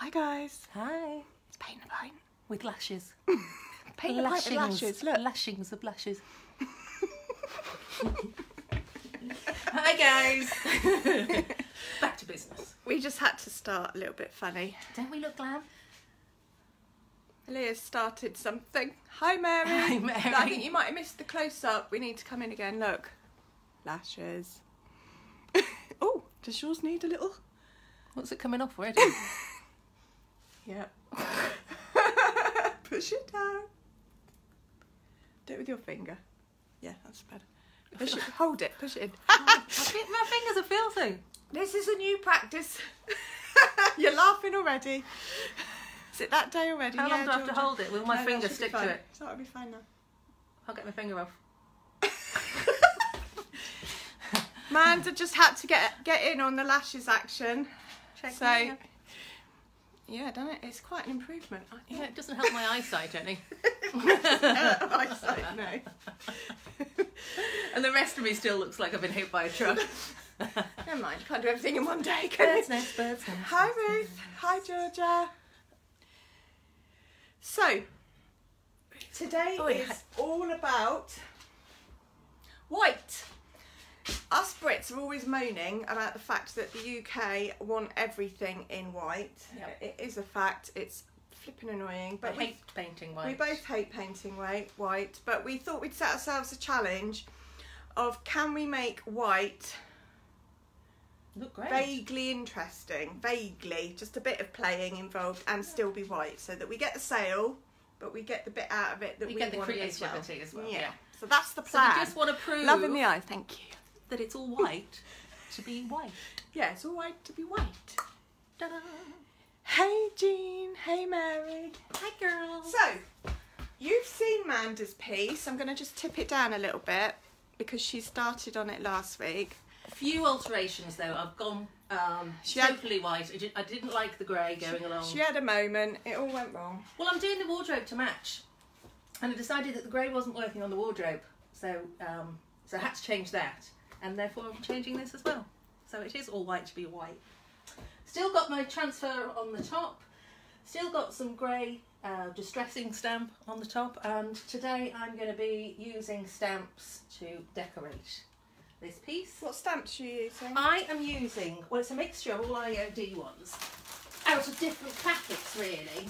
Hi guys. Hi. It's Paint the Pint. With lashes. Paint the Pint with lashes. Look. Lashings of lashes. Hi guys. Back to business. We just had to start a little bit funny. Don't we look glam? Leah started something. Hi Mary. Hi, Mary. I think you might have missed the close up. We need to come in again. Look. Lashes. oh, does yours need a little? What's it coming off already? Yeah. Push it down. Do it with your finger. Yeah, that's better. Push it. Hold it. Push it in. my, fi- my fingers are filthy. This is a new practice. You're laughing already. Is it that day already? How long Yeah, do I have to hold it? Will my No, finger stick to it? So that'll be fine now. I'll get my finger off. Manda just had to get get in on the lashes action. Check So-. Yeah, don't it? It's quite an improvement. I Yeah, it doesn't help my eyesight any. Oh, eyesight, no. And the rest of me still looks like I've been hit by a truck. Never mind. Can't do everything in one day, can birds nest, birds nest. Hi Ruth. Hi Georgia. So today Oh, yeah. is all about white. Us Brits are always moaning about the fact that the UK want everything in white. Yep. It is a fact. It's flipping annoying, But I we hate painting white. we both hate painting white, white, but we thought we'd set ourselves a challenge of can we make white look great. vaguely interesting, vaguely, just a bit of playing involved and still be white so that we get the sale, but we get the bit out of it that We we, get the want as well. creativity as well, Yeah. yeah. So that's the plan. So we just want to prove Love in the eye, thank you. That it's all white to be white. Yeah, it's all white to be white. Ta-da. Hey Jean, hey Mary. Hi girls. So, you've seen Manda's piece. I'm going to just tip it down a little bit because she started on it last week. A few alterations though. I've gone um, She had- white. I, did, I didn't like the grey going along. She had a moment, it all went wrong. Well, I'm doing the wardrobe to match, and I decided that the grey wasn't working on the wardrobe, so um, so I had to change that, and therefore I'm changing this as well. So it is all white to be white. Still got my transfer on the top. Still got some grey uh, distressing stamp on the top, and today I'm going to be using stamps to decorate this piece. What stamps are you using? I am using, well, it's a mixture of all IOD ones out of different packets, really.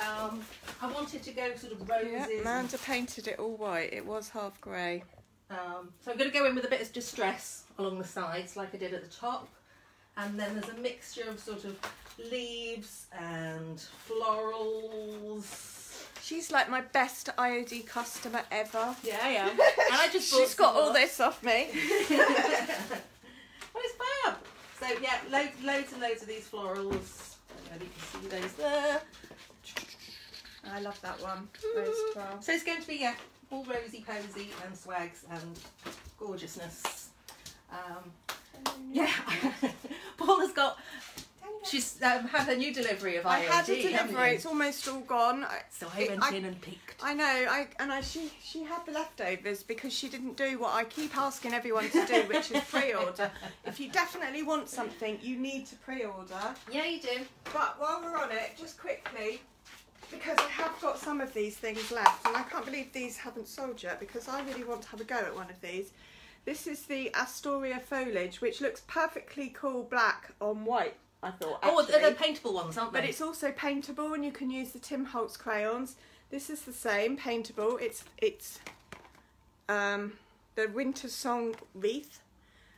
Um, I wanted to go sort of roses. yeah, and- Manda painted it all white. It was half grey. Um, so I'm going to go in with a bit of distress along the sides, like I did at the top. And then there's a mixture of sort of leaves and florals. She's like my best IOD customer ever. Yeah, I am. And I just She's got all this off me. well, it's fab. So yeah, loads, loads and loads of these florals. I don't know if you can see those there. I love that one. Those 12. So it's going to be yeah, all rosy posy and swags and gorgeousness. Um, yeah, Paula's got. She's um, had her new delivery of IOD. I had a delivery. It's almost all gone. So I it- went I- in and picked. I know, I and I she she had the leftovers because she didn't do what I keep asking everyone to do, which is pre-order. If you definitely want something, you need to pre-order. Yeah, you do. But while we're on it, just quickly, because I have got some of these things left, and I can't believe these haven't sold yet because I really want to have a go at one of these. This is the Astoria foliage, which looks perfectly cool black on white. I thought. Oh, actually. they're the paintable ones, aren't they? But it's also paintable, and you can use the Tim Holtz crayons. This is the same, paintable. It's it's um, the Winter Song wreath,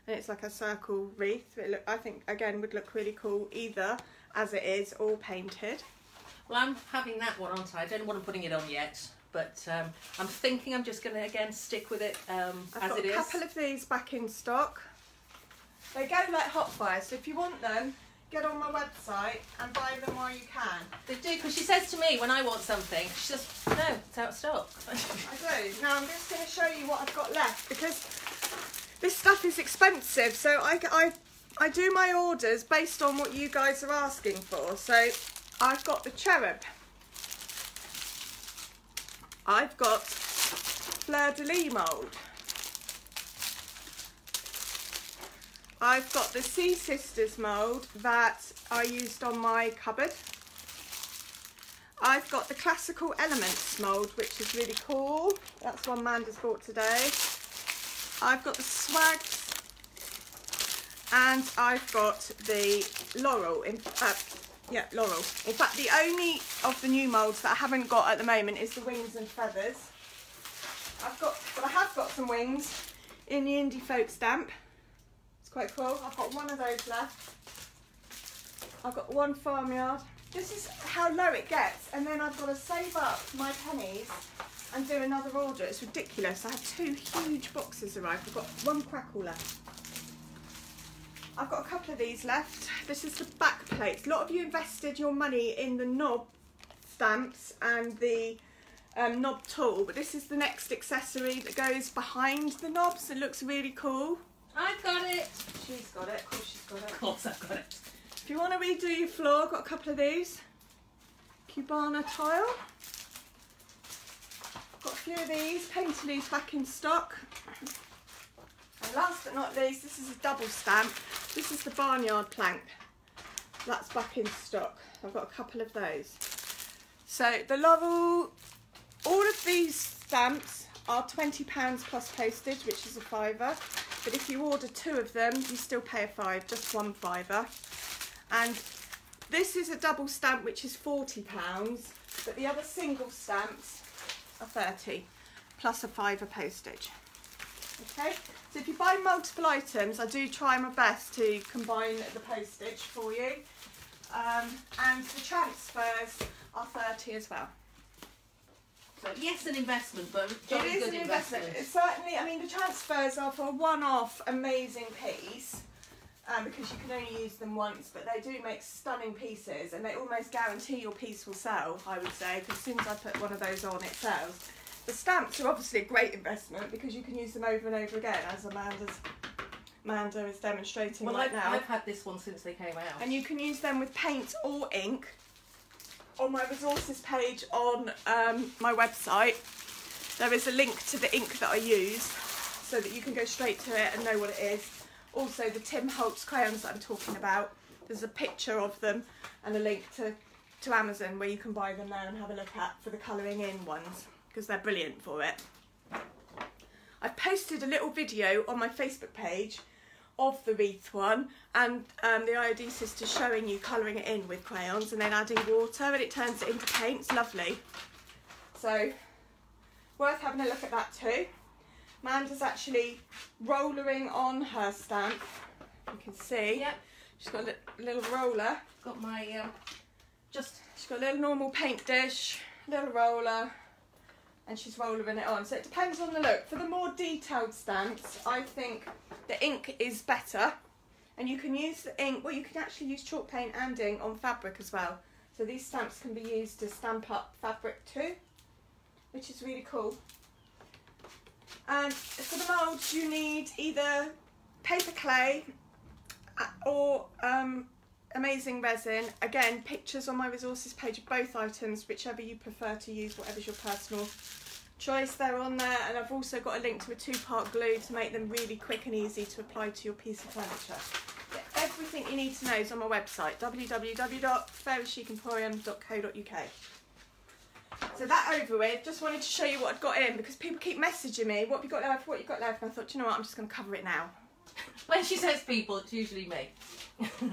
and it's like a circle wreath. It look, I think again would look really cool either as it is all painted. Well, I'm having that one, aren't I? I don't know what I'm putting it on yet, but um, I'm thinking I'm just going to again stick with it um, I've as got a couple of these back in stock. They go like hot fire, so if you want them, get on my website and buy them while you can. They do because she says to me when I want something, she says, "No, it's out of stock." I do. Now I'm just going to show you what I've got left because this stuff is expensive. So I, I, I do my orders based on what you guys are asking for. So I've got the cherub. I've got fleur de lis mould. I've got the Sea Sisters mould that I used on my cupboard. I've got the Classical Elements mould, which is really cool. That's one Manda's bought today. I've got the Swags, and I've got the Laurel. In, uh, yeah, Laurel. In fact, the only of the new moulds that I haven't got at the moment is the Wings and Feathers. I've got, but I have got some wings in the Indie Folk stamp. It's quite cool. I've got one of those left. I've got one farmyard. This is how low it gets, and then I've got to save up my pennies and do another order. It's ridiculous. I have two huge boxes arrived. I've got one crackle left. I've got a couple of these left. This is the back plates. A lot of you invested your money in the knob stamps and the um, knob tool, but this is the next accessory that goes behind the knobs. It looks really cool. I've got it. She's got it. Of course she's got it. Of course, I've got it. If you want to redo your floor, I've got a couple of these. Cubana tile. Got a few of these. Painterly's back in stock. And last but not least, this is a double stamp. This is the Barnyard plank. That's back in stock. I've got a couple of those. So the Laurel, all of these stamps are £20 plus postage, which is a fiver. But if you order two of them, you still pay a five, just one fiver. And this is a double stamp, which is £40, but the other single stamps are 30 plus a fiver postage. Okay, so if you buy multiple items, I do try my best to combine the postage for you. Um, and the transfers are 30 as well. So yes, an investment, but It is good an investment. investment. It's certainly, I mean, the transfers are for a one-off amazing piece. Um, because you can only use them once, but they do make stunning pieces, and they almost guarantee your piece will sell. I would say, because as soon as I put one of those on, it sells. The stamps are obviously a great investment because you can use them over and over again, as Amanda's Amanda is demonstrating Well, right I've, now. I've had this one since they came out. And you can use them with paint or ink. On my resources page on um, my website, there is a link to the ink that I use so that you can go straight to it and know what it is. Also, the Tim Holtz crayons that I'm talking about, there's a picture of them and a link to, to Amazon where you can buy them there and have a look at for the colouring in ones because they're brilliant for it. I've posted a little video on my Facebook page of the wreath one and um, the IOD sister showing you colouring it in with crayons and then adding water and it turns it into paint. It's lovely. So worth having a look at that too. Manda's actually rollering on her stamp. You can see. Yep, She's got a little roller. got my um, just She's got a little normal paint dish, little roller, and she's rolling it on. So it depends on the look. For the more detailed stamps, I think the ink is better. And you can use the ink, well, you can actually use chalk paint and ink on fabric as well. So these stamps can be used to stamp up fabric too, which is really cool. And for the moulds, you need either paper clay uh, or um, amazing resin. Again, pictures on my resources page of both items, whichever you prefer to use, whatever's your personal choice, they're on there. And I've also got a link to a two part glue to make them really quick and easy to apply to your piece of furniture. Everything you need to know is on my website www.fairychicemporium.co.uk. So that over with, just wanted to show you what I'd got in because people keep messaging me, what have you got left, what have you got left, and I thought, you know what, I'm just going to cover it now. when she says people, it's usually me.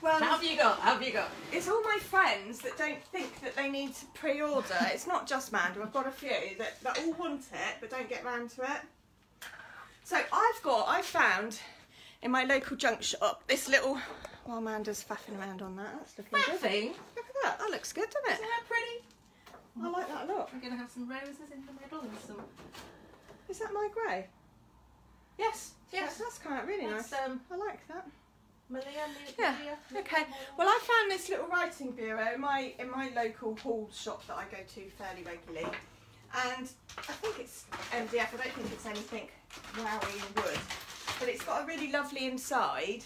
Well, How have you got? How have you got? It's all my friends that don't think that they need to pre-order. it's not just Manda. I've got a few that, that all want it but don't get round to it. So I've got, I found in my local junk shop this little. While Amanda's faffing around on that, that's looking good. Thing. Look at that. That looks good, doesn't Isn't it? that pretty? I like that a lot. I'm going to have some roses in the middle and some. Is that my grey? Yes, yes. That- that's kind of really That's, nice. um, I like that. Yeah, Okay. Well, I found this little writing bureau in my in my local hall shop that I go to fairly regularly, and I think it's MDF. I don't think it's anything in wood, but it's got a really lovely inside,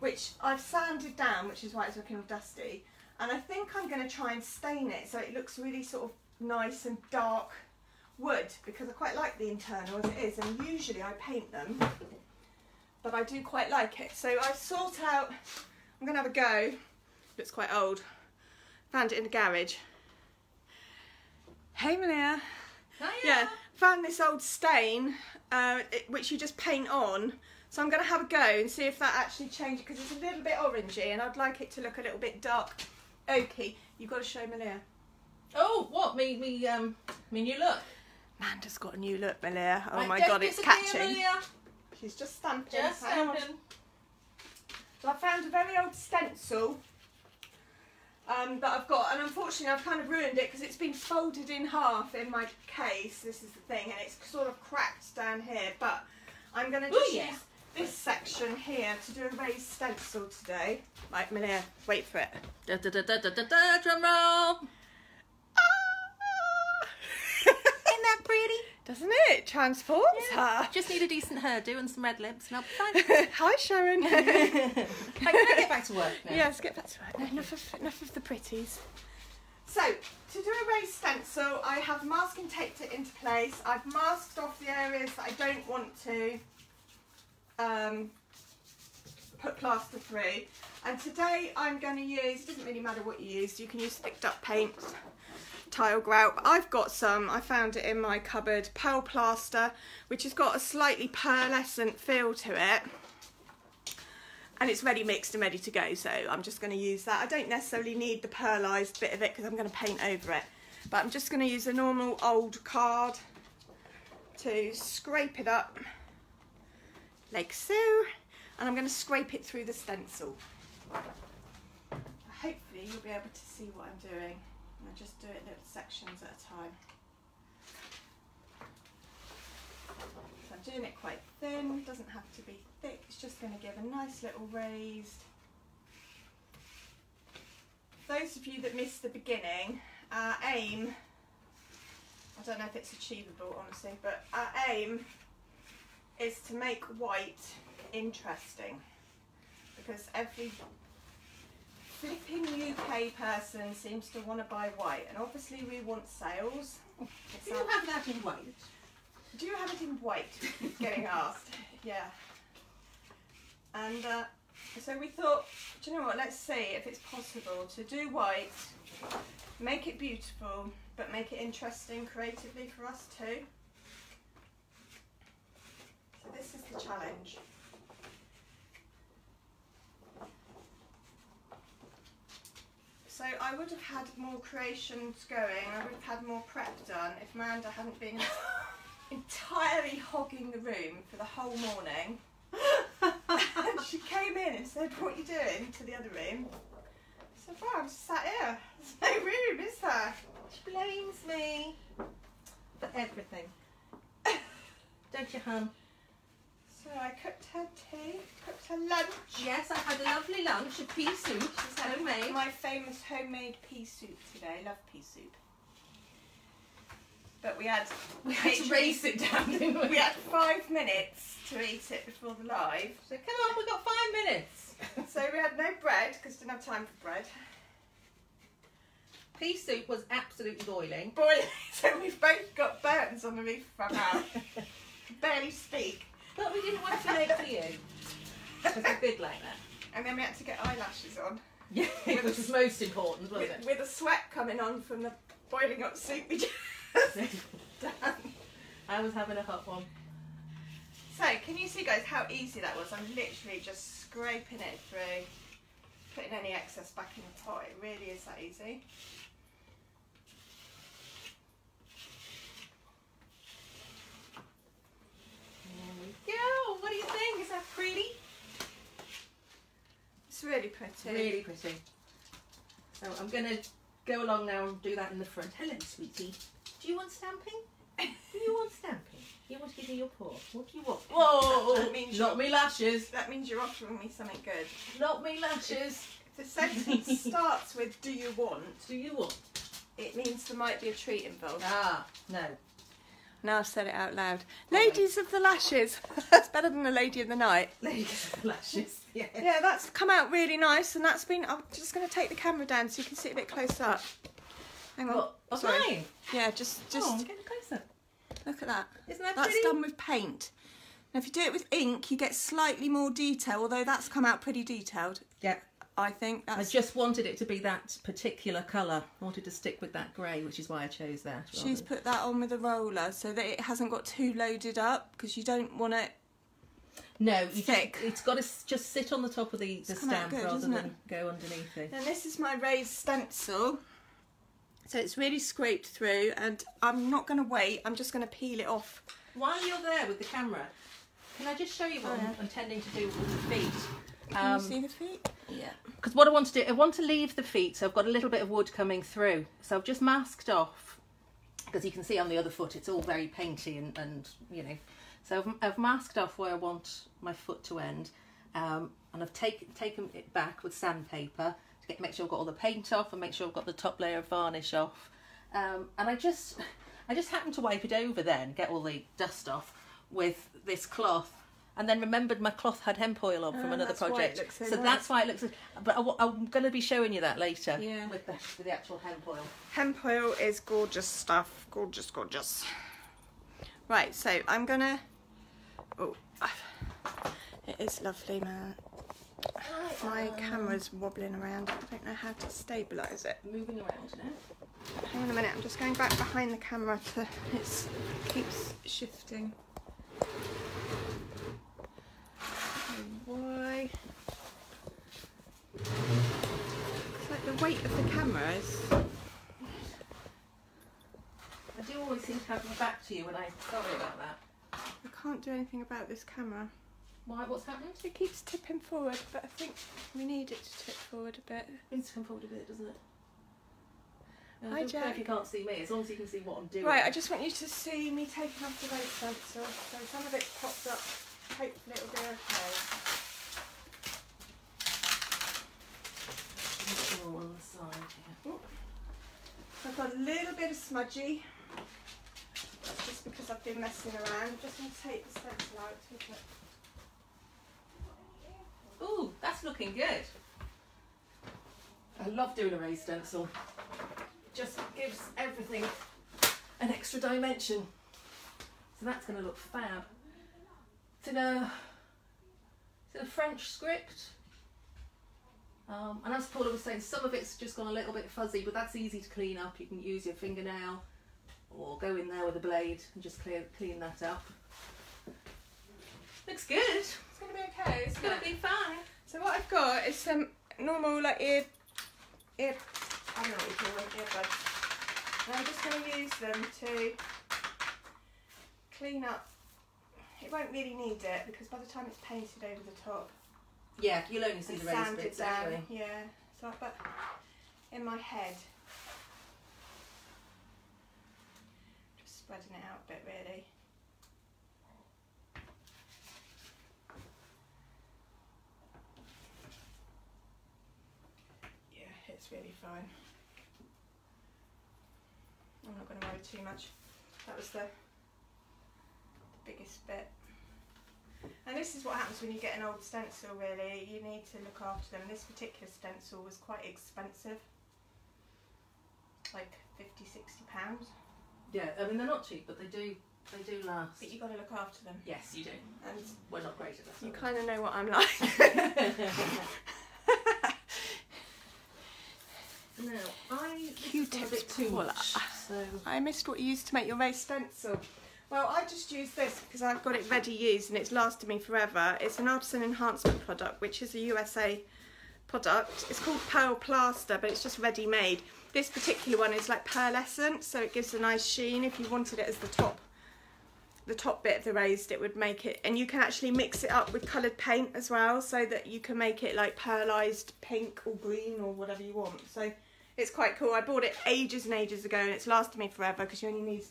which I've sanded down, which is why it's looking all dusty. And I think I'm going to try and stain it so it looks really sort of nice and dark wood because I quite like the internal as it is, and usually I paint them but I do quite like it. So I've sought out, I'm going to have a go. Looks quite old. Found it in the garage. Hey, Malia. Hiya. Yeah, found this old stain, uh, it, which you just paint on. So I'm going to have a go and see if that actually changes because it's a little bit orangey and I'd like it to look a little bit dark oaky. You've got to show Malia. Oh, what? Me, me, um, me new look. Amanda's got a new look, Malia. Oh Right, my god, it's catching. Malia. She's just stamping. Just stamping. So I found a very old stencil um, that I've got, and unfortunately I've kind of ruined it because it's been folded in half in my case. This is the thing, and it's sort of cracked down here. But I'm going to Ooh, just yeah. use this section here to do a raised stencil today. Right, Malia, wait for it. Da, da, da, da, da, da, da, drum roll. Isn't that pretty? Doesn't it? Transforms her. Just need a decent hairdo and some red lips, and I'll be fine. Hi, Sharon. Right, can I get back to work now? Yeah, let's get back to work. No, enough of enough of the pretties. So, to do a raised stencil, I have masking taped it into place. I've masked off the areas that I don't want to um, put plaster through. And today I'm going to use, it doesn't really matter what you use, you can use sticked up paint, tile grout. I've got some, I found it in my cupboard, pearl plaster, which has got a slightly pearlescent feel to it and it's ready mixed and ready to go so I'm just going to use that. I don't necessarily need the pearlised bit of it because I'm going to paint over it but I'm just going to use a normal old card to scrape it up like so and I'm going to scrape it through the stencil. Hopefully you'll be able to see what I'm doing. I just do it little sections at a time. So I'm doing it quite thin, doesn't have to be thick, it's just going to give a nice little raised. Those of you that missed the beginning, our aim, I don't know if it's achievable honestly, but our aim is to make white interesting because every flipping UK person seems to want to buy white and obviously we want sales. Do you have that in white? do you have it in white? Getting asked. Yeah. And uh, so we thought, do you know what? Let's see if it's possible to do white, make it beautiful, but make it interesting creatively for us too. So this is the challenge. So I would have had more creations going. I would have had more prep done if Amanda hadn't been entirely hogging the room for the whole morning. and she came in and said, What are you doing? to the other room. I said, Well, I'm just sat here. There's no room, is there? She blames me for everything. Don't you, hon? So I cooked her tea, cooked her lunch. Yes, I had a lovely lunch, a pea soup. She's homemade. My famous homemade pea soup today. Love pea soup. But we had We had to race it down, we? we had five minutes to eat it before the live. So come on, we've got five minutes. So we had no bread because didn't have time for bread. Pea soup was absolutely boiling. Boiling. so we've both got burns on the roof of our mouth. Barely speak. But we didn't want to make for you. Because we're good like that. And then we had to get eyelashes on. Yeah, which was most important, wasn't With, with the sweat coming on from the boiling up soup we just it? done. I was having a hot one. So, can you see, guys, how easy that was? I'm literally just scraping it through, putting any excess back in the pot. It really is that easy. Go. What do you think? Is that pretty? It's really pretty. Really pretty. So I'm going to go along now and do that in the front. Hello, sweetie. Do you want stamping? Do you want stamping? You want to give me your paw? What do you want? Whoa! That means Not me lashes. That means you're offering me something good. Not me lashes. If the sentence starts with "Do you want?" Do you want? it means there might be a treat involved. Ah, no. Now I've said it out loud. Ladies of the lashes. that's better than the lady of the night. Ladies of the lashes. Yeah. Yeah, that's come out really nice, and that's been. I'm just going to take the camera down so you can see it a bit close up. Hang on. What? Sorry. mine? Yeah, just just oh, getting closer. look at that. Isn't that That's pretty? done with paint. Now, if you do it with ink, you get slightly more detail. Although that's come out pretty detailed. Yeah. I think I just wanted it to be that particular colour. I wanted to stick with that grey, which is why I chose that. rather She's put that on with a roller so that it hasn't got too loaded up because you don't want it. no, you thick. Just, it's got to just sit on the top of the, the stamp good, rather than it? go underneath it. And this is my raised stencil. So it's really scraped through, and I'm not going to wait. I'm just going to peel it off. While you're there with the camera, can I just show you what Oh, I'm yeah. intending to do with the feet? Can Um, you see the feet? Yeah. Because what I want to do, I want to leave the feet, so I've got a little bit of wood coming through. So I've just masked off, because you can see on the other foot it's all very painty and, and you know. So I've, I've masked off where I want my foot to end, um, and I've take, taken it back with sandpaper to get, make sure I've got all the paint off and make sure I've got the top layer of varnish off. Um, and I just, I just happened to wipe it over then, get all the dust off with this cloth. And then remembered my cloth had hemp oil on from Oh, another that's why it project, looks so so nice. that's why it looks. But I, am going to be showing you that later. Yeah. With the with the actual hemp oil. Hemp oil is gorgeous stuff. Gorgeous, gorgeous. Right, so I'm going to. Oh, it is lovely, man. My um, camera's wobbling around. I don't know how to stabilise it. Moving around now. Hang on a minute, I'm just going back behind the camera to it keeps shifting. Why? It's like the weight of the camera is. I do always seem to have my back to you, when I sorry about that. I can't do anything about this camera. Why? What's happening? It keeps tipping forward, but I think we need it to tip forward a bit. It needs to come forward a bit, doesn't it? No, Hi, I don't care Jack. if you can't see me, as long as you can see what I'm doing. Right, I just want you to see me taking off the weight sensor. So some of it's popped up. Hopefully it'll be okay. Oh, on the side here. I've got a little bit of smudgy. That's just because I've been messing around. I'm just going to take the stencil out. isn't? Ooh, that's looking good. I love doing a raised stencil. It just gives everything an extra dimension. So that's going to look fab. It's in a, it's in a French script. Um, and as Paula was saying, some of it's just gone a little bit fuzzy, but that's easy to clean up. You can use your fingernail or go in there with a blade and just clear, clean that up. Looks good. It's going to be okay. It's going to be fine. So what I've got is some normal like ear, ear, I don't know what you call them, earbuds. And I'm just going to use them to clean up. It won't really need it because by the time it's painted over the top, Yeah, you'll only see the raised bits down. anyway. Yeah. So I've got in my head. Just spreading it out a bit really. Yeah, it's really fine. I'm not going to worry too much. That was the, the biggest bit. And this is what happens when you get an old stencil really, you need to look after them. This particular stencil was quite expensive, like 50, 60 pounds, Yeah, I mean they're not cheap, but they do they do last. but you've got to look after them. Yes, you do. And We're not great at that. you kind of know what I'm like. of- no, I this has Q-tips gone a bit too much. So I missed what you used to make your raised stencil. Well, I just use this because I've got it ready used and it's lasted me forever. It's an artisan enhancement product, which is a USA product. It's called Pearl Plaster, but it's just ready made. This particular one is like pearlescent, so it gives a nice sheen. If you wanted it as the top, the top bit of the raised, it would make it. And you can actually mix it up with coloured paint as well, so that you can make it like pearlised pink or green or whatever you want. So it's quite cool. I bought it ages and ages ago, and it's lasted me forever because you only need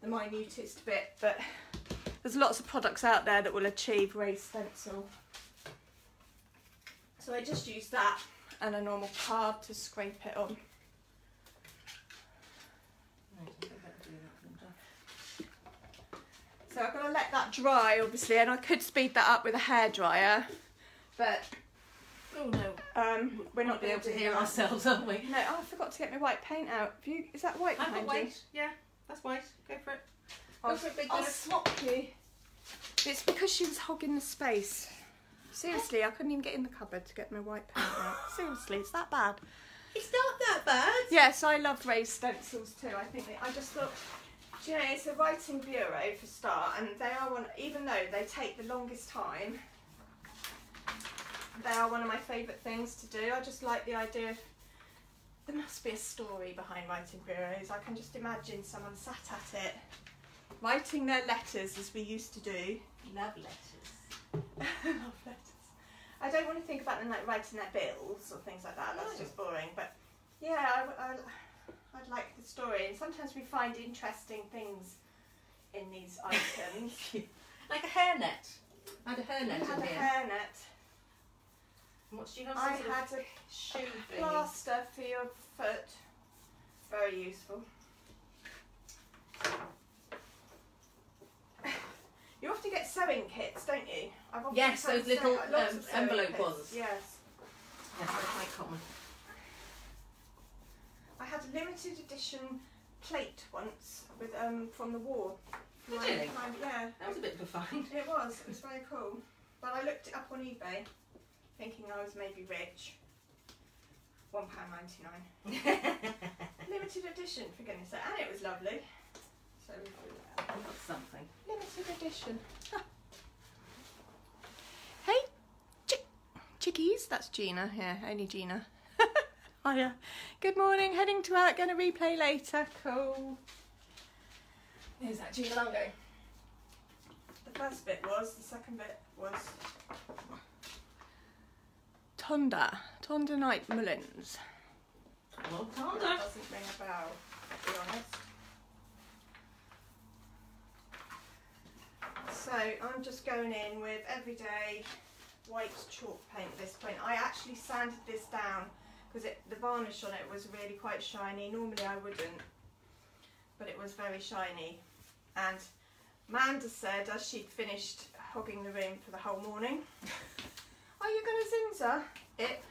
the minutest bit. But there's lots of products out there that will achieve raised stencil. So I just use that and a normal card to scrape it on. Right, I think I better do that one, Jack. So I've got to let that dry, obviously, and I could speed that up with a hairdryer, but Oh no, um, we're not be able to hear that. ourselves, aren't we? No, oh, I forgot to get my white paint out. Have you, is that white I've got white. Yeah, that's white. Go for it. I'll, Go for it, big I'll swap you. It's because she was hogging the space. Seriously, I couldn't even get in the cupboard to get my white paint out. Seriously, it's that bad. It's not that bad. Yes, I love raised stencils too. I think they, I just thought, do you know, it's a writing bureau for start, and they are one. Even though they take the longest time, they are one of my favourite things to do. I just like the idea. Of, there must be a story behind writing bureaus. I can just imagine someone sat at it, writing their letters as we used to do. Love letters. Love letters. I don't want to think about them like writing their bills or things like that. That's No. just boring. But yeah, I, I, I'd like the story. And sometimes we find interesting things in these items. like a hairnet. I had a I hairnet had in a hairnet. What do you have? I had a shoe thing. plaster for your foot. Very useful. You often get sewing kits, don't you? Yes, those little, um, envelope kits. ones. Yes. Yes, they're quite common. I had a limited edition plate once with um from the war. Did you? yeah, That was a bit of a find. it was. It was very cool. But I looked it up on eBay, thinking I was maybe rich. One pound ninety nine. Limited edition, for goodness sake, and it was lovely. So we threw that out. Something. limited edition. hey, chick- chickies. That's Gina. Yeah, only Gina. Hiya. Good morning. Heading to work. Going to replay later. Cool. Is that Gina Longo? The first bit was. The second bit was. Tonda. Tonda Night Mullins. Well, That doesn't ring a bell, to be honest. So I'm just going in with everyday white chalk paint at this point. I actually sanded this down because the varnish on it was really quite shiny. Normally I wouldn't, but it was very shiny. And Manda said as she'd finished hogging the room for the whole morning, are you going to Zinsser it?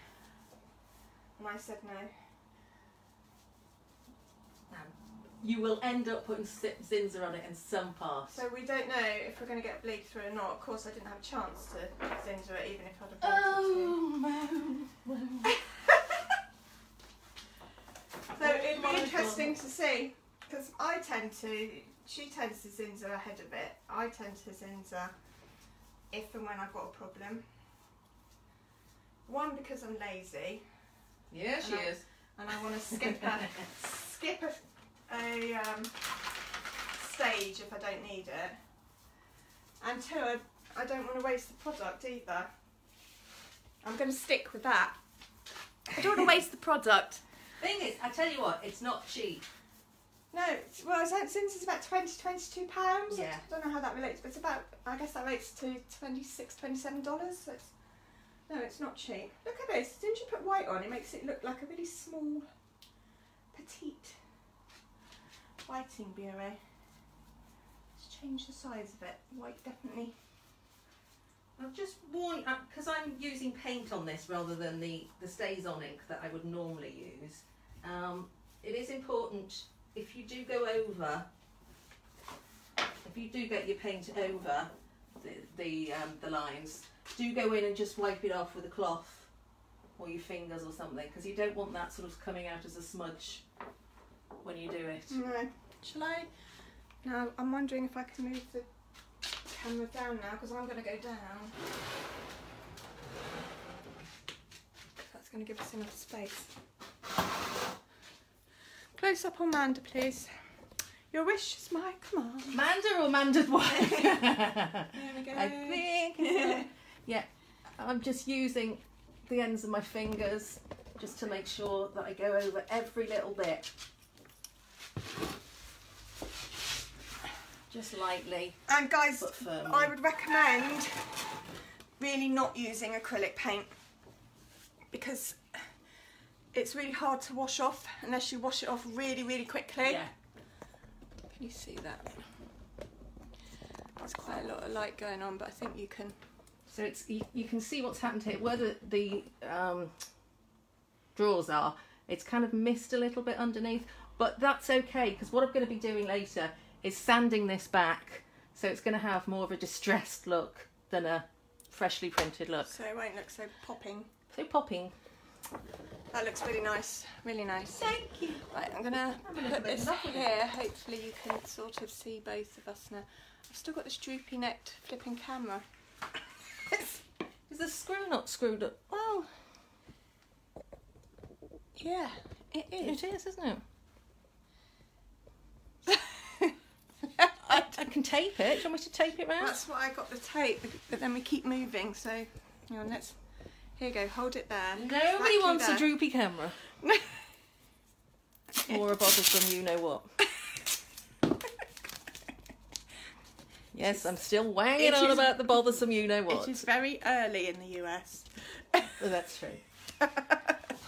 And I said no. You will end up putting Zinsser on it in some part. So we don't know if we're going to get bleed through or not. Of course, I didn't have a chance to Zinsser it, even if I'd have wanted Oh, to. So it'd Oh be interesting to see, because I tend to, she tends to Zinsser ahead of it. I tend to Zinsser if and when I've got a problem. One because I'm lazy Yeah, she And I- is. and I want to skip a skip a, a um, stage if I don't need it. And two, I, I don't want to waste the product either. I'm going to stick with that. I don't want to waste the product. Thing is, I tell you what, it's not cheap. No, it's, well, it's- since it's about 20 22 pounds. Yeah. I don't know how that relates, but it's about, I guess that relates to 26 27 dollars. So it's, no, it's not cheap. Look at this. Didn't you put white on? It makes it look like a really small, petite whiting bureau. Let's change the size of it. White definitely. I've just worn because I'm using paint on this rather than the the stays on ink that I would normally use. Um, it is important if you do go over, if you do get your paint over the the um, the lines, do go in and just wipe it off with a cloth or your fingers or something because you don't want that sort of coming out as a smudge when you do it. No. Shall I? Now I'm wondering if I can move the camera down now because I'm going to go down. That's going to give us enough space. Close up on Manda, please. Your wish is my command. Manda or Manda's wife? There we go. I think. yeah, I'm just using the ends of my fingers just to make sure that I go over every little bit. Just lightly, And guys. I would recommend really not using acrylic paint because it's really hard to wash off unless you wash it off really, really quickly. Yeah. Can you see that? There's quite a lot of light going on, but I think you can. So it's you, you can see what's happened here. Where the, the um, drawers are, it's kind of missed a little bit underneath, but that's okay because what I'm going to be doing later is sanding this back, so it's going to have more of a distressed look than a freshly printed look. So it won't look so popping. So popping. That looks really nice, really nice. Thank you. Right, I'm gonna I'm a little put this here. Hopefully you can sort of see both of us now. I've still got this droopy necked flipping camera. Is the screw not screwed up? Well, Yeah, it is. it is, isn't it? I, I can tape it. Do you want me to tape it round? That's why I got the tape, but then we keep moving. So, hang on, let's. Here you go. Hold it there. Nobody wants there. a droopy camera. or a bothersome you know what. Yes, I'm still wanging on is- about the bothersome you know what. It is very early in the US. Oh, that's true.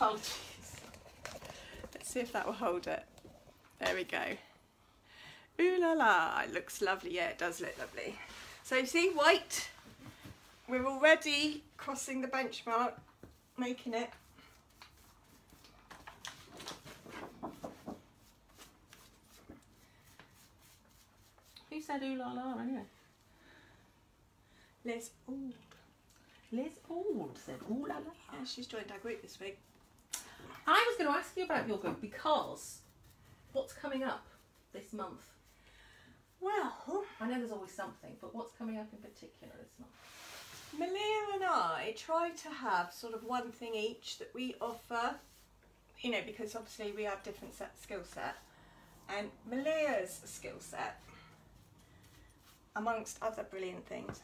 Oh, Apologies. Let's see if that will hold it. There we go. Ooh la la, it looks lovely. Yeah, it does look lovely. So you see, white. We're already crossing the benchmark, making it. Who said ooh la la anyway? Liz, ooh, Liz Ord said ooh la la. yeah, she's joined our group this week. I was going to ask you about your group because what's coming up this month? Well, I know there's always something, but what's coming up in particular this month? Malia and I try to have sort of one thing each that we offer, you know, because obviously we have different set skill set. And Malia's skill set, amongst other brilliant things,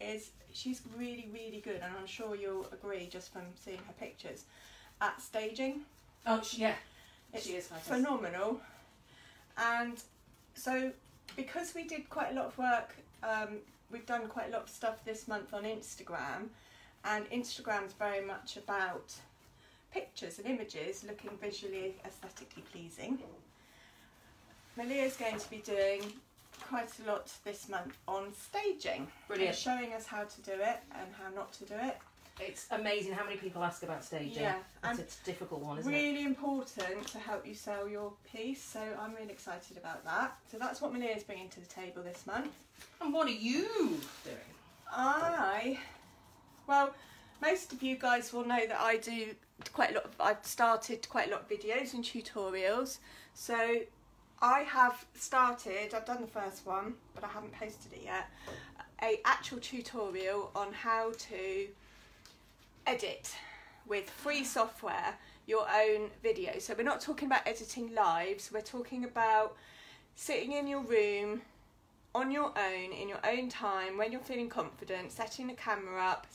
is she's really, really good, and I'm sure you'll agree just from seeing her pictures, at staging. Oh, she, yeah. It's She is fantastic. phenomenal. And so, because we did quite a lot of work, um, we've done quite a lot of stuff this month on Instagram, and Instagram's very much about pictures and images looking visually aesthetically pleasing. Malia's going to be doing quite a lot this month on staging, Brilliant. showing us how to do it and how not to do it. It's amazing how many people ask about staging. Yeah, It's and a difficult one, isn't it? really important to help you sell your piece. So I'm really excited about that. So that's what Malia's bringing to the table this month. And what are you doing? I, well, most of you guys will know that I do quite a lot. Of, I've started quite a lot of videos and tutorials. So I have started. I've done the first one, but I haven't posted it yet. A actual tutorial on how to edit with free software your own video. So we're not talking about editing lives. We're talking about sitting in your room on your own, in your own time, when you're feeling confident, setting the camera up,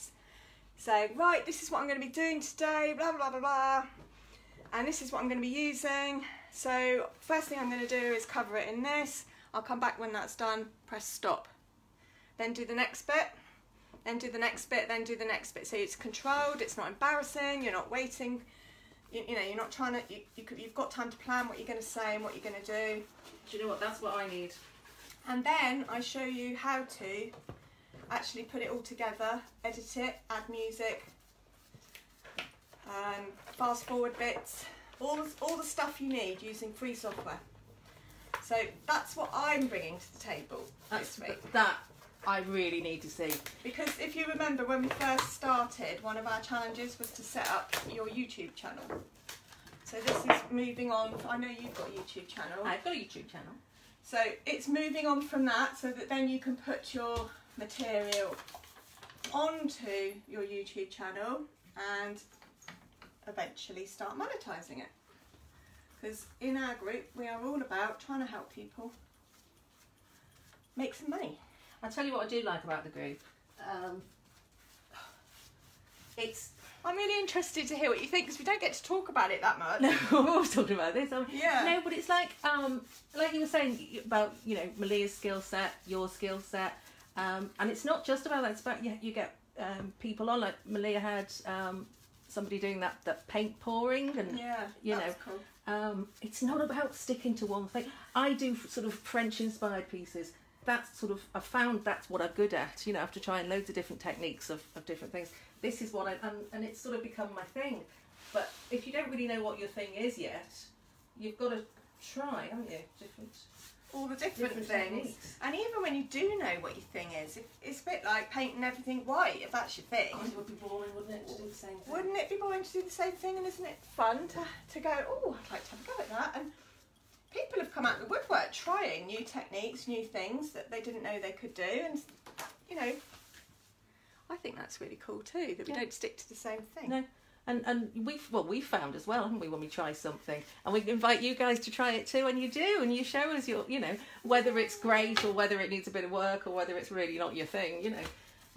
saying, right, this is what I'm going to be doing today, blah, blah, blah, blah, and this is what I'm going to be using. So, first thing I'm going to do is cover it in this. I'll come back when that's done, press stop. Then do the next bit, then do the next bit, then do the next bit. So it's controlled, it's not embarrassing, you're not waiting. You, you know, you're not trying to, you, you could, you've got time to plan what you're going to say and what you're going to do. Do you know what? That's what I need. And then I show you how to actually put it all together, edit it, add music, um, fast forward bits, all the, all the stuff you need using free software. So that's what I'm bringing to the table That's this week. that I really need to see. Because if you remember when we first started, one of our challenges was to set up your YouTube channel. So this is moving on. I know you've got a YouTube channel. I've got a YouTube channel. So it's moving on from that so that then you can put your material onto your YouTube channel and eventually start monetizing it. Because in our group, we are all about trying to help people make some money. I'll tell you what I do like about the group. Um, it's I'm really interested to hear what you think because we don't get to talk about it that much. no, we're always talking about this. Um, Yeah. No, but it's like um, like you were saying about you know Malia's skill set, your skill set, um, and it's not just about that. It's about you, you get um, people on like Malia had um, somebody doing that that paint pouring and Yeah, You know, cool. Um, it's not about sticking to one thing. I do sort of French inspired pieces. That's sort of I found that's what I'm good at. You know, after trying loads of different techniques of, of different things, this is what I and, and it's sort of become my thing. But if you don't really know what your thing is yet, you've got to try, haven't you? Different. All the different, Different things. techniques. And even when you do know what your thing is, if, it's a bit like painting everything white, if that's your thing. God, it would be boring, wouldn't it, to do the same thing? Wouldn't it be boring to do the same thing? And isn't it fun to, to go, oh, I'd like to have a go at that? And people have come out of the woodwork trying new techniques, new things that they didn't know they could do. And, you know, I think that's really cool too, that we Yeah. don't stick to the same thing. No. And and we've well we found as well, haven't we, when we try something, and we invite you guys to try it too, and you do, and you show us your, you know, whether it's great or whether it needs a bit of work or whether it's really not your thing, you know.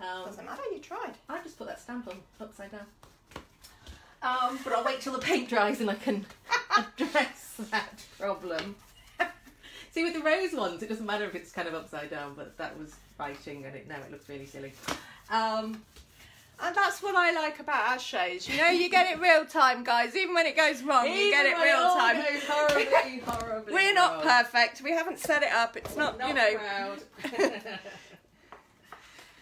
Um, Doesn't matter, you tried. I just put that stamp on upside down. Um, but I'll wait till the paint dries and I can address that problem. See, with the rose ones, it doesn't matter if it's kind of upside down, but that was biting and it now it looks really silly. Um, And that's what I like about our shows. You know, you get it real time, guys. Even when it goes wrong, you get it real time. horribly, horribly We're not wrong. perfect. We haven't set it up. It's not, Not you know.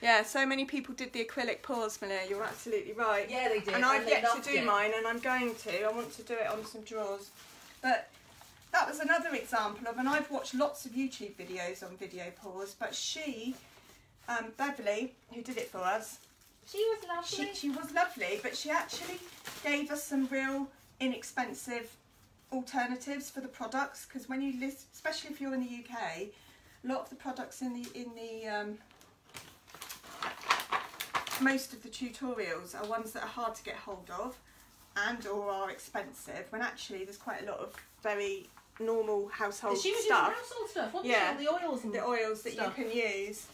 Yeah, so many people did the acrylic pours, Malia. You're absolutely right. yeah, they did. and I've yet to do it. mine, and I'm going to. I want to do it on some drawers. But that was another example of, and I've watched lots of YouTube videos on video pours, but she, um, Beverly, who did it for us, She was lovely. she, she was lovely, but she actually gave us some real inexpensive alternatives for the products because when you list, especially if you're in the UK, a lot of the products in the in the um, most of the tutorials are ones that are hard to get hold of and or are expensive when actually there's quite a lot of very normal household she was stuff using household stuff, Yeah. she? The oils and the oils that stuff. you can use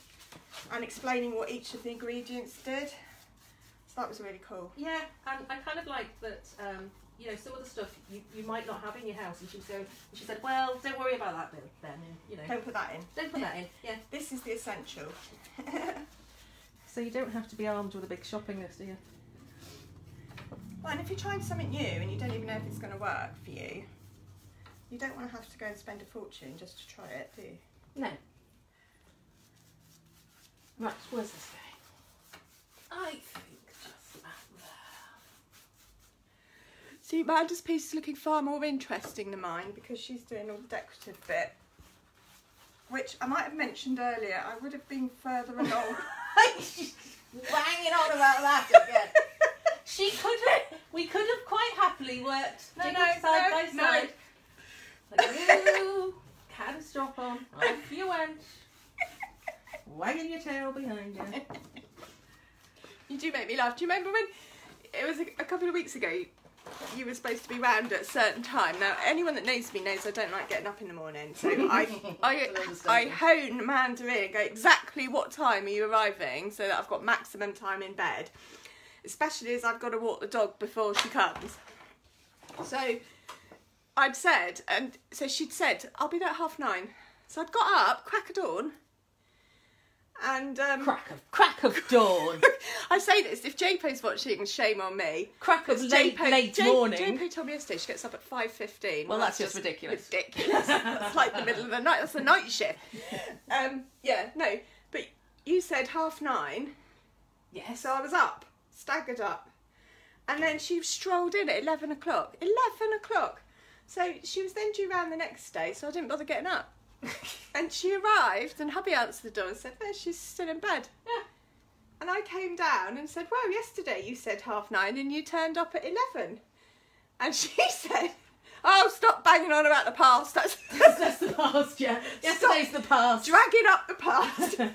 and explaining what each of the ingredients did so that was really cool Yeah, and I kind of like that. Um, you know, some of the stuff you, you might not have in your house, and she was going. She said, "Well, don't worry about that bit then. And, you know, don't put that in don't put that in. Yeah, this is the essential so you don't have to be armed with a big shopping list, do you? well, and if you're trying something new and you don't even know if it's going to work for you you don't want to have to go and spend a fortune just to try it do you No. Right, where's this going? I think just about there. See, Amanda's piece is looking far more interesting than mine because she's doing all the decorative bit. Which I might have mentioned earlier, I would have been further along. Banging on about that again. she could have. We could have quite happily worked No, no, side no, by no. side. Like you, can strop on. Off you went. Wagging your tail behind you. you do make me laugh. Do you remember when it was a, a couple of weeks ago? You, were supposed to be round at a certain time. Now, anyone that knows me knows I don't like getting up in the morning, so I I, I hone Mandarin, and go exactly what time are you arriving, so that I've got maximum time in bed. Especially as I've got to walk the dog before she comes. So I'd said, and so she'd said, I'll be there at half nine. So I'd got up, crack of dawn, and um, Crack of crack of dawn. I say this if JPO's watching, shame on me. Crack of late JPO late J- morning. JPO told me yesterday she gets up at five fifteen. Well, that's just ridiculous. Ridiculous. that's like the middle of the night. That's the night shift. Um, yeah, no, but you said half nine, Yes. so I was up, staggered up, and then she strolled in at eleven o'clock. Eleven o'clock. So she was then due round the next day, so I didn't bother getting up. and she arrived, and hubby answered the door and said, "No, she's still in bed." Yeah. And I came down and said, Well, yesterday you said half nine and you turned up at 11. And she said, Oh, stop banging on about the past. That's That's the past, yeah. Yesterday's the past. dragging up the past. well,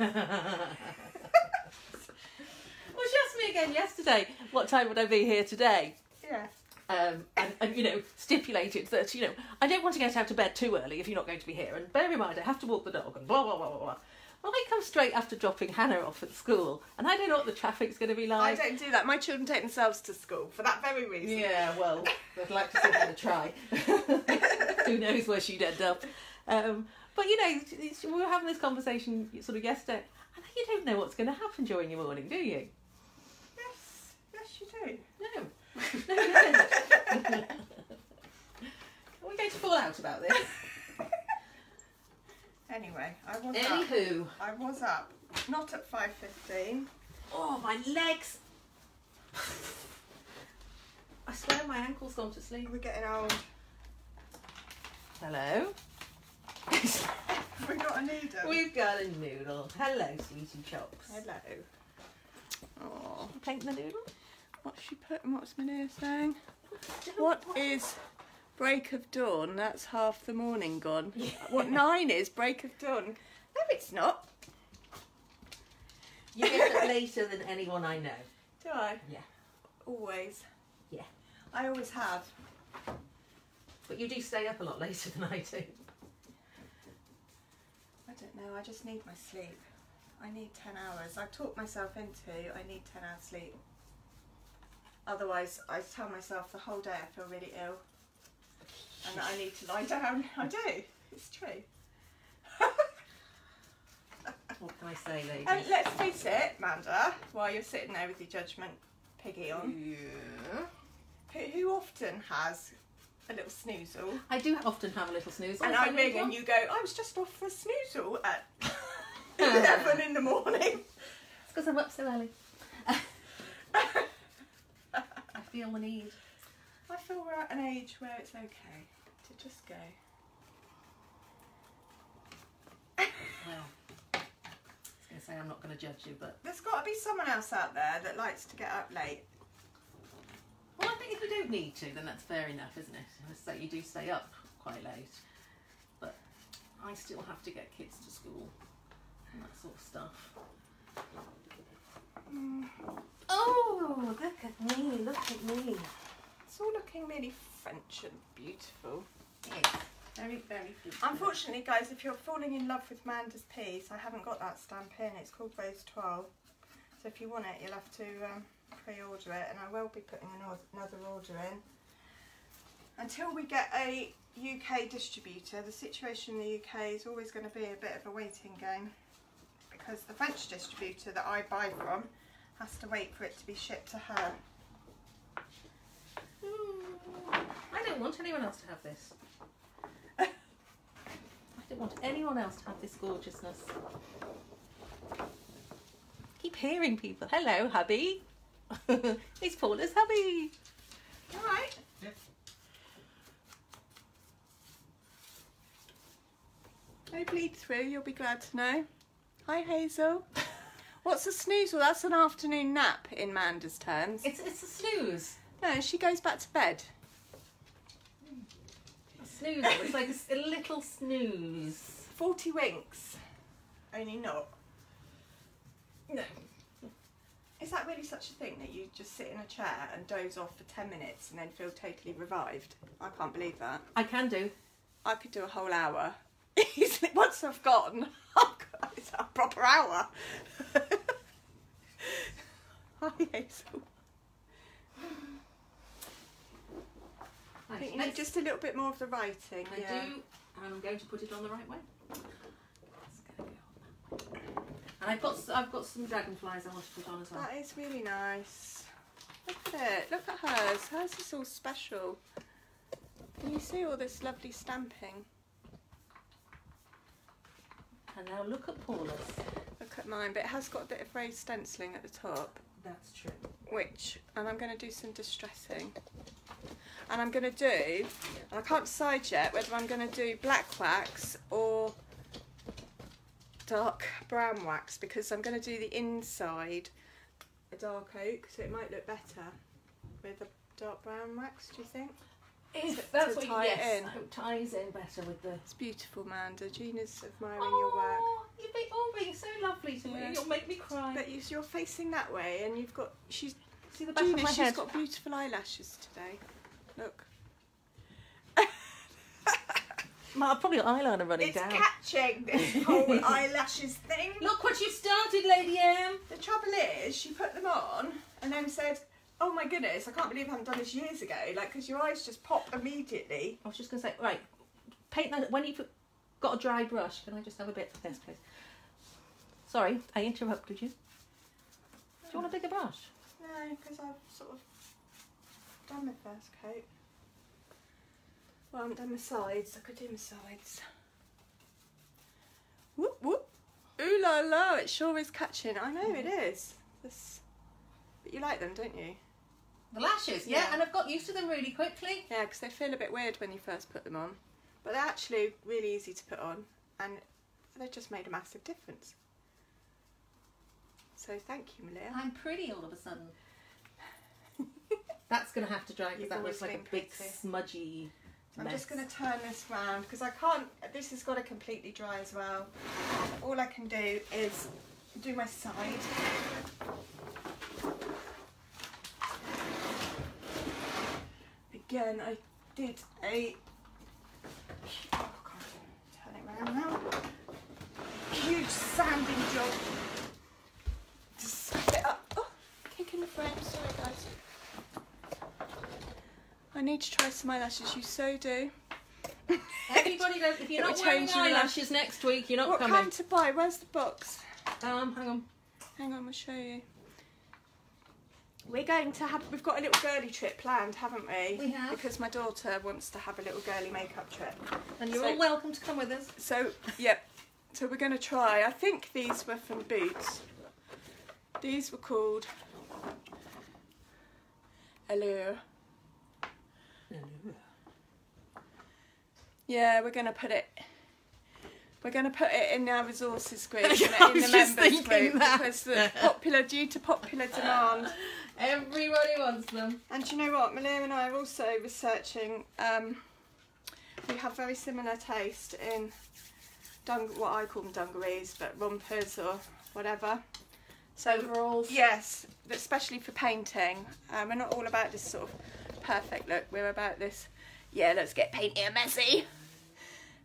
she asked me again yesterday, what time would I be here today? yeah. Um, and, and, you know, stipulated that, you know, I don't want to get out of bed too early if you're not going to be here. And bear in mind, I have to walk the dog and blah, blah, blah, blah, blah. Well, I come straight after dropping Hannah off at school, and I don't know what the traffic's going to be like. I don't do that. My children take themselves to school for that very reason. Yeah, well, I'd like to see her try. Who knows where she'd end up. Um, but you know, we were having this conversation sort of yesterday, and you don't know what's going to happen during your morning, do you? Yes. Yes, you do. No. No, you. We're going to fall out about this. Anyway, I was up. Anywho. I was up. Not at 5.15. Oh, my legs. I swear my ankle's gone to sleep. We're getting old. Hello. we got a noodle. We've got a noodle. Hello, sweetie chops. Hello. Oh, Paint the noodle. What's she putting? What's Minia saying? What is break of dawn? That's half the morning gone. What nine is break of dawn? No, it's not. You get it later than anyone I know. Do I? Yeah. Always. Yeah. I always have. But you do stay up a lot later than I do. I don't know. I just need my sleep. I need ten hours. I've talked myself into I need ten hours sleep. Otherwise, I tell myself the whole day I feel really ill, and that I need to lie down. I do. It's true. What can I say, ladies? And um, let's face it, Amanda, while you're sitting there with your judgment piggy on, Yeah. who, who often has a little snoozle? I do often have a little snooze. And I ring you and go. you go, I was just off for a snoozle at 11 in the morning. It's because I'm up so early. Feel the need. I feel we're at an age where it's okay to just go. Well, I was going to say I'm not going to judge you, but There's got to be someone else out there that likes to get up late. well, I think if you don't need to, then that's fair enough, isn't it? Say you do stay up quite late, but I still have to get kids to school and that sort of stuff. Mm. Oh, look at me! Look at me! It's all looking really French and beautiful. Yes, very, very beautiful. Unfortunately, guys, if you're falling in love with Manda's piece, I haven't got that stamp in. It's called Rose 12. So if you want it, you'll have to um, pre-order it, and I will be putting another another order in. Until we get a UK distributor, the situation in the UK is always going to be a bit of a waiting game because the French distributor that I buy from has to wait for it to be shipped to her. Hmm. I don't want anyone else to have this. I don't want anyone else to have this gorgeousness. Keep hearing people. Hello, hubby. it's Paula's hubby. All right. No bleed through, you'll be glad to know. Hi Hazel. What's a snooze? Well, That's an afternoon nap in Manda's terms. It's it's a snooze. No, she goes back to bed. A snooze. It's like a little snooze. 40 winks. Only not. No. Is that really such a thing that you just sit in a chair and doze off for 10 minutes and then feel totally revived? I can't believe that. I can do. I could do a whole hour. Once I've gone, oh God, it's a proper hour. Hi Hazel. I think you need just a little bit more of the writing. I yeah. do, and I'm going to put it on the right way. Go on that way. And I've got I've got some dragonflies I want to put on as well. That is really nice. Look at it. Look at hers. Hers is all special. Can you see all this lovely stamping? And now look at Paula's. Look at mine, but it has got a bit of raised stenciling at the top, That's true. which, and I'm going to do some distressing. And I'm going to do, and I can't decide yet whether I'm going to do black wax or dark brown wax because I'm going to do the inside a dark oak, so it might look better with a dark brown wax. Do you think? If To- that's to what you, tie it yes, in. I hope ties in better with the. It's beautiful, Manda. Gina's admiring your work. You've been all being so lovely to me. Yeah. You'll make me cry. But you- you're facing that way, and you've got she's See the back Gina. of my She's head. got beautiful eyelashes today. Look. I've probably got eyeliner running It's down. catching this whole eyelashes thing. Look what you started, Lady M. The trouble is, she put them on and then said, "Oh my goodness, I can't believe I haven't done this years ago." Like, because your eyes just pop immediately. I was just going to say, right, paint that when you've got a dry brush. Can I just have a bit of this, please? Sorry, I interrupted you. Do you want a bigger brush? No, because I've sort of done my first coat. Well, I haven't done my sides. I could do my sides. Whoop whoop. Ooh la la, it sure is catching. I know it mm. is. This, but you like them, don't you? The lashes, yeah, Yeah. and I've got used to them really quickly. Yeah, because they feel a bit weird when you first put them on. but they're actually really easy to put on, and they've just made a massive difference. So thank you, Malia. I'm pretty all of a sudden. That's going to have to dry because that looks like a been big pretty. smudgy. I'm mess. just going to turn this round because I can't. This has got to completely dry as well. All I can do is do my side. Again, I did a. Oh, God. Turn it round now. Huge sanding job. To sand it up. Oh, kicking the frame. Sorry, guys. I need to try some eyelashes. You so do. Everybody knows if you're not will wearing your eyelashes next week, you're not What coming. kind to buy? Where's the box? Um, hang on. Hang on, I'll show you. We're going to have, we've got a little girly trip planned, haven't we? We have. Because my daughter wants to have a little girly makeup trip. And you're So- all welcome to come with us. So, yep. So we're going to try. I think these were from Boots. These were called Allure. Yeah, we're going to put it. We're going to put it in our resources group in the members thinking group that. because the popular due to popular demand. Everybody wants them. And you know what? Malia and I are also researching. Um, we have very similar taste in dung- what I call them dungarees, but rompers or whatever. So Overalls. yes, especially for painting. Um, we're not all about this sort of perfect look. We're about this. Yeah, let's get painty and messy.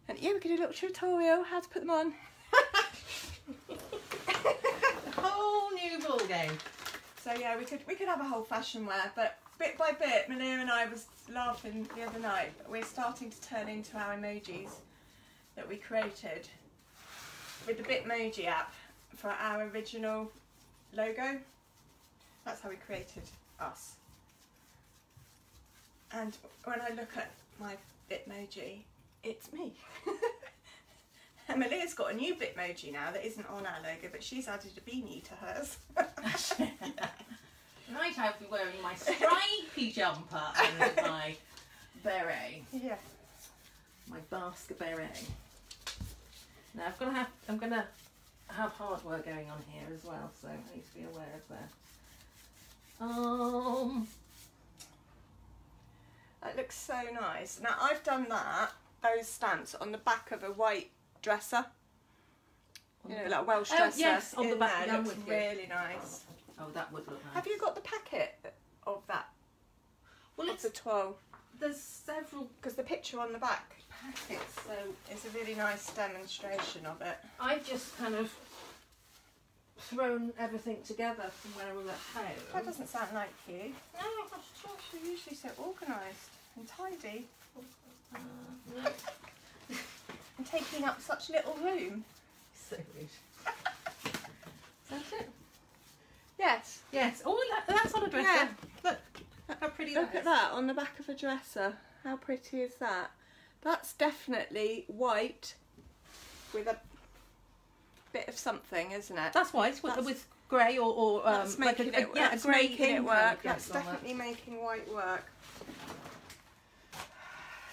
And yeah, we could do a little tutorial how to put them on. A whole new ball game. So yeah, we could we could have a whole fashion wear, but bit by bit, Malia and I was laughing the other night. We're starting to turn into our emojis that we created with the Bitmoji app for our original logo. That's how we created us. And when I look at my Bitmoji, it's me. And Malia's got a new Bitmoji now that isn't on our logo, but she's added a beanie to hers. Tonight I'll be wearing my stripy jumper and my beret, yeah. my basket beret. Now I've got to have, I'm going to have hard work going on here as well, so I need to be aware of that. Um, That looks so nice. Now I've done that, those stamps on the back of a white dresser. You know, like a Welsh Oh, yes, on the back, there. Looks with you. really nice. oh, that would look nice. Have you got the packet of that Well, of it's, the twirl? there's several Because the picture on the back packets, so it's a really nice demonstration of it. I've just kind of thrown everything together from when I was at home. That doesn't sound like you. No, all. You're usually so organised and tidy Uh, no. and taking up such little room. so rude. That's it. Yes. Yes. Oh, that, that's on a dresser. Yeah. Look how pretty Look at is. that on the back of a dresser. How pretty is that? That's definitely white with a bit of something, isn't it? That's white with, That's- with grey or, or um, That's like making a, a, it. yeah, that's a grey making it work. on That's on that. definitely making white work.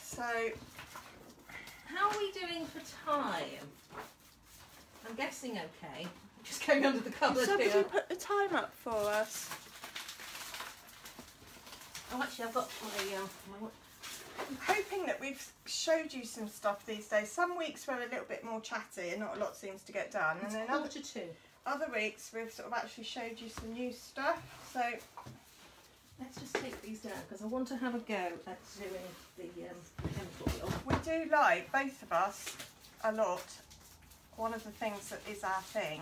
So How are we doing for time? I'm guessing okay. Just going under the covers somebody here. put the time up for us. Oh, actually, I've got my, um, my I'm hoping that we've showed you some stuff these days. Some weeks we're a little bit more chatty and not a lot seems to get done, and it's then other, two. other weeks we've sort of actually showed you some new stuff. So Let's just take these down because I want to have a go at doing the um, chemical wheel. We do like, both of us, a lot. One of the things that is our thing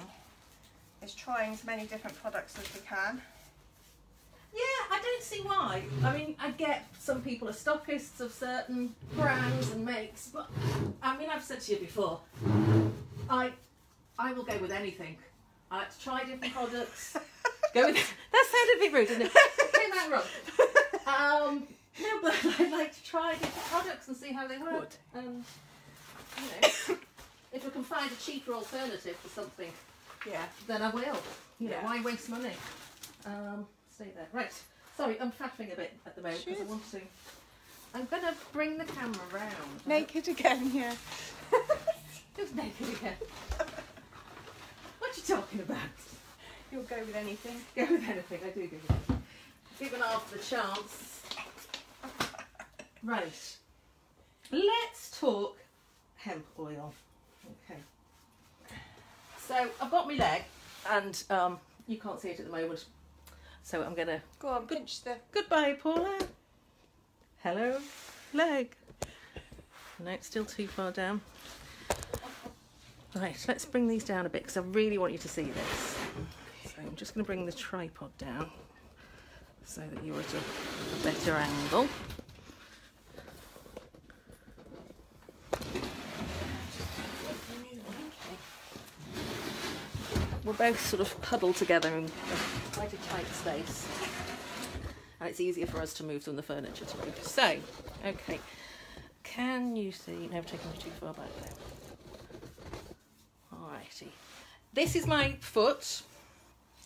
is trying as many different products as we can. Yeah, I don't see why. I mean, I get some people are stockists of certain brands and makes, but I mean, I've said to you before, I I will go with anything. I like to try different products. go with that sounded a bit rude, didn't it? Came out wrong. Um, no, but I'd like to try different products and see how they work. And you know, if we can find a cheaper alternative for something, Yeah. then I will. You know, Yeah. why waste money? Um, stay there. Right. Sorry, I'm faffing a bit at the moment because I want to I'm going to bring the camera round. Naked again, yeah. Just naked again. what are you talking about? You'll go with anything. Go with anything, I do go with anything. Even after the chance. Right. Let's talk hemp oil. Okay. So I've got my leg, and um, you can't see it at the moment. So I'm gonna. Go on, pinch the. Goodbye, Paula. Hello, leg. No, it's still too far down. Right, let's bring these down a bit because I really want you to see this. So I'm just going to bring the tripod down so that you're at a, a better angle. We're both sort of huddled together in a- quite a tight space. And it's easier for us to move than the furniture to move. So, okay. Can you see? No, I'm taking you too far back there. Alrighty. This is my foot.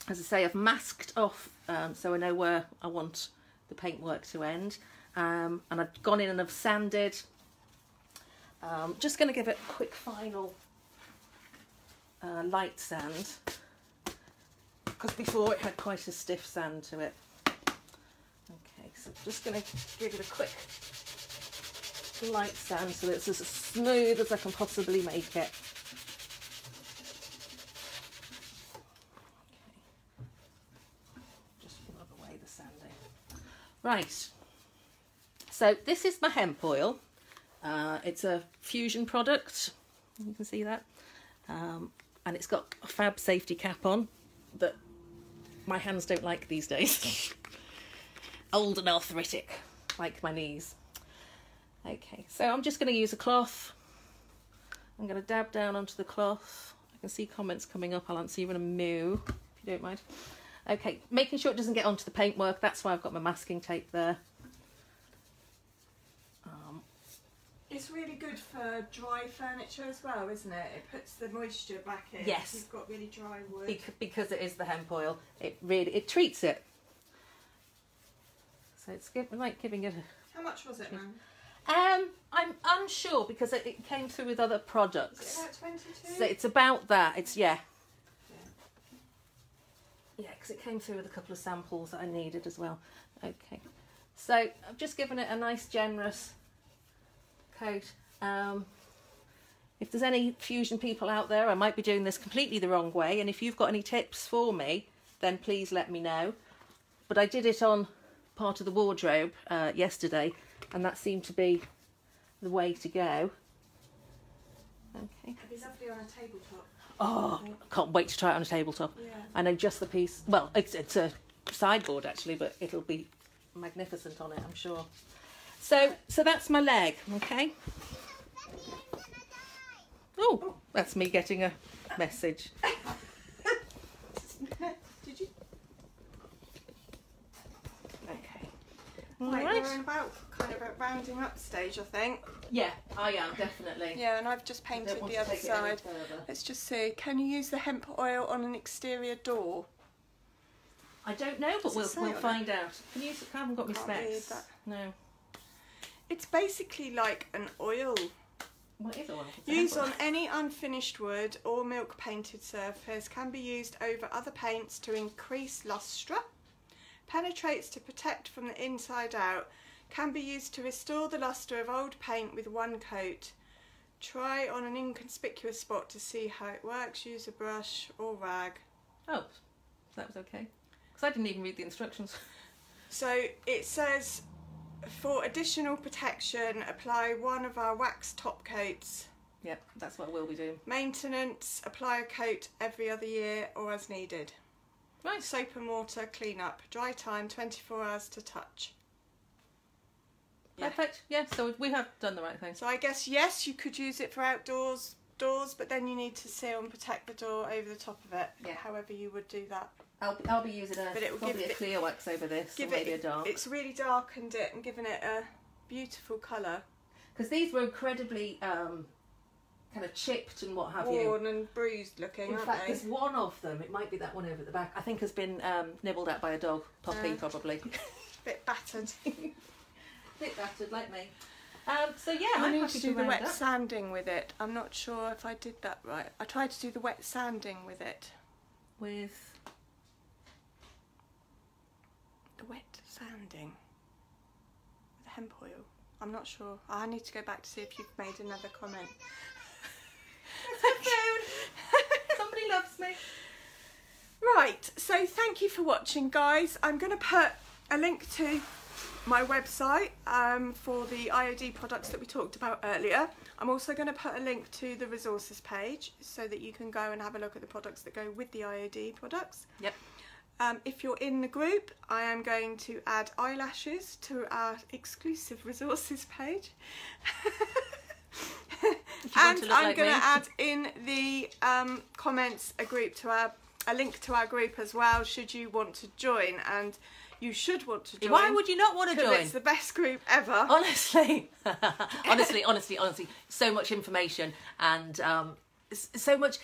As I say, I've masked off um, so I know where I want the paintwork to end. Um, and I've gone in and I've sanded. Um, just going to give it a quick final uh, light sand because before it had quite a stiff sand to it. Okay, so just going to give it a quick light sand so it's as smooth as I can possibly make it. Okay. Just rub away the sanding. Right. So this is my hemp oil. Uh, it's a fusion product. You can see that. Um, and it's got a fab safety cap on that my hands don't like these days. Old and arthritic, like my knees. Okay, so I'm just going to use a cloth. I'm going to dab down onto the cloth. I can see comments coming up. I'll answer you in a moo, if you don't mind. Okay, making sure it doesn't get onto the paintwork. That's why I've got my masking tape there. Um, It's really good for dry furniture as well, isn't it? It puts the moisture back in. Yes. You've got really dry wood. bec- because it is the hemp oil, it really it treats it. So it's give, like giving it a How much was it, man? Um, I'm unsure because it, it came through with other Was it products. about 22? So it's about that. It's yeah. Yeah, because it came through with a couple of samples that I needed as well. Okay, so I've just given it a nice generous coat. Um, if there's any fusion people out there, I might be doing this completely the wrong way, and if you've got any tips for me, then please let me know. But I did it on part of the wardrobe uh, yesterday, and that seemed to be the way to go. Okay. It'd be lovely on a tabletop. Oh, I can't wait to try it on a tabletop. Yeah. I know just the piece. Well, it's, it's a sideboard actually, but it'll be magnificent on it, I'm sure. So, so that's my leg. Okay. Oh, that's me getting a message. Did you? Okay. All Right, right. we're about kind of a rounding up stage, I think. Yeah, I am definitely. Yeah, and I've just painted the other take it any side. Let's just see. Can you use the hemp oil on an exterior door? I don't know, but Does we'll, we'll it? find out. Can you? I haven't got my specs. No. It's basically like an oil. What is oil? Used on any unfinished wood or milk painted surface, can be used over other paints to increase lustre, penetrates to protect from the inside out, can be used to restore the lustre of old paint with one coat. Try on an inconspicuous spot to see how it works. Use a brush or rag. Oh, that was okay. Because I didn't even read the instructions. So it says for additional protection, apply one of our wax top coats. Yep, that's what we'll be doing. Maintenance, apply a coat every other year or as needed. Right. Soap and water, clean up. Dry time, 24 hours to touch. Yeah. Perfect. Yeah, so we have done the right thing. So I guess, yes, you could use it for outdoors doors, but then you need to seal and protect the door over the top of it. Yeah. However you would do that. I'll, I'll be using a But it will probably give a it- clear wax over this, Give maybe it, a dark. it's really darkened it and given it a beautiful colour. Because these were incredibly um, kind of chipped and what have you. Worn and bruised looking, In fact, they? there's one of them. It might be that one over at the back. I think has been um, nibbled at by a dog, puppy Uh. probably. bit battered. thick battered like me. Um, so yeah, I I'm need to do the wet up. sanding with it. I'm not sure if I did that right. I tried to do the wet sanding with it. with The wet sanding. The hemp oil. I'm not sure. I need to go back to see if you've made another comment. somebody loves me. Right, so thank you for watching, guys. I'm going to put a link to my website um, for the IOD products that we talked about earlier. I'm also going to put a link to the resources page so that you can go and have a look at the products that go with the IOD products. Yep. Um, if you're in the group, I am going to add eyelashes to our exclusive resources page. and I'm like going to add in the um, comments a group to our a link to our group as well. Should you want to join, and you should want to join. Why would you not want to join? It's the best group ever. honestly honestly honestly honestly so much information and um so much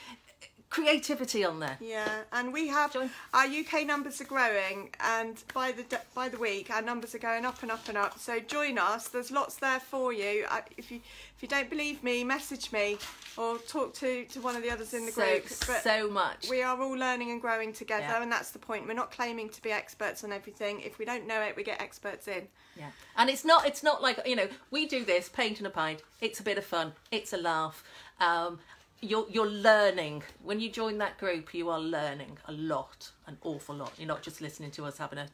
creativity on there Yeah, and we have Join. our UK numbers are growing, and by the by the week our numbers are going up and up and up. So join us. There's lots there for you. I, if you if you don't believe me, message me or talk to to one of the others in the so group. But so much we are all learning and growing together, Yeah. and that's the point. We're not claiming to be experts on everything. If we don't know it, we get experts in. yeah and it's not it's not like you know we do this paint and a pint it's a bit of fun it's a laugh um you're you're learning when you join that group you are learning a lot an awful lot you're not just listening to us having a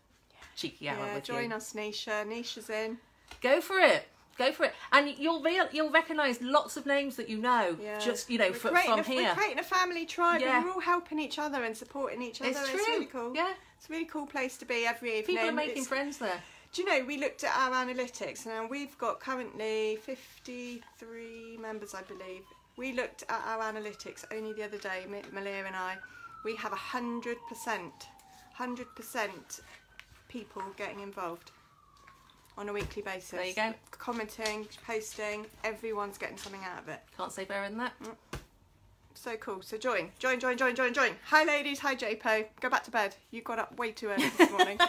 cheeky hour Yeah, with join you us, Nisha. Nisha's in. go for it go for it and you'll real you'll recognize lots of names that you know Yeah. just you know We're fr- from a, here We're creating a family tribe, Yeah. and we're all helping each other and supporting each other. it's true really cool. yeah It's a really cool place to be every evening. people are making It's- friends there Do you know, we looked at our analytics and we've got currently 53 members, I believe. We looked at our analytics only the other day, Malia and I. We have 100%, 100% people getting involved on a weekly basis. There you go. Commenting, posting, everyone's getting something out of it. Can't say better than that. Mm. So cool. So join, join, join, join, join, join. Hi ladies, hi JPO. Go back to bed. You got up way too early this morning.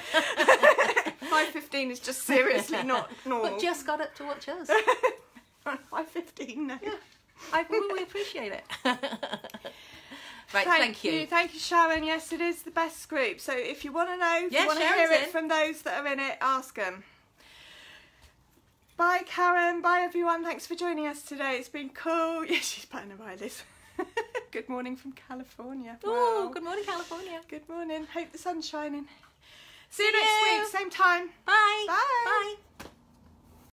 5.15 is just seriously not normal. But just got up to watch us. 5.15 now. I really appreciate it. right, Thank, thank, you. Thank you, Sharon. Yes, it is the best group. So if you want to know, if Yeah, you want to hear it in. from those that are in it, ask them. Bye, Karen. Bye, everyone. Thanks for joining us today. It's been cool. Yeah, she's putting her eyelids. good morning from California. Oh, Wow. good morning, California. Good morning. Hope the sun's shining. See you See next you. week, same time. Bye. Bye. Bye.